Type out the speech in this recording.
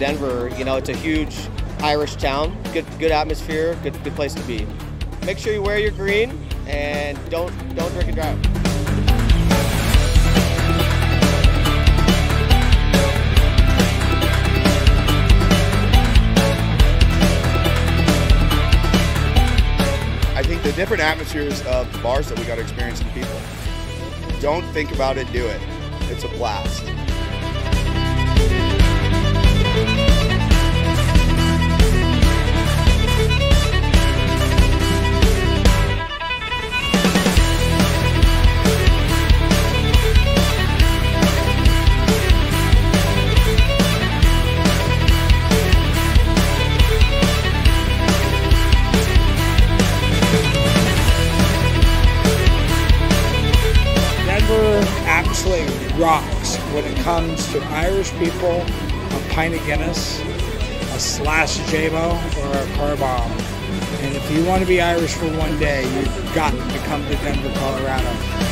Denver, you know, it's a huge Irish town. Good, good atmosphere. Good, good place to be. Make sure you wear your green and don't don't drink and drive. I think the different atmospheres of the bars that we got to experience in people. Don't think about it, do it. It's a blast. Absolutely rocks when it comes to Irish people, a pint of Guinness, a slash J-Mo, or a car bomb. And if you want to be Irish for one day, you've got to come to Denver, Colorado.